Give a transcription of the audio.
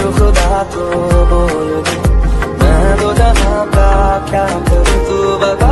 जो खुदा को बोल दूँ। मैं दो जहाँ का क्या करूँ तू बता।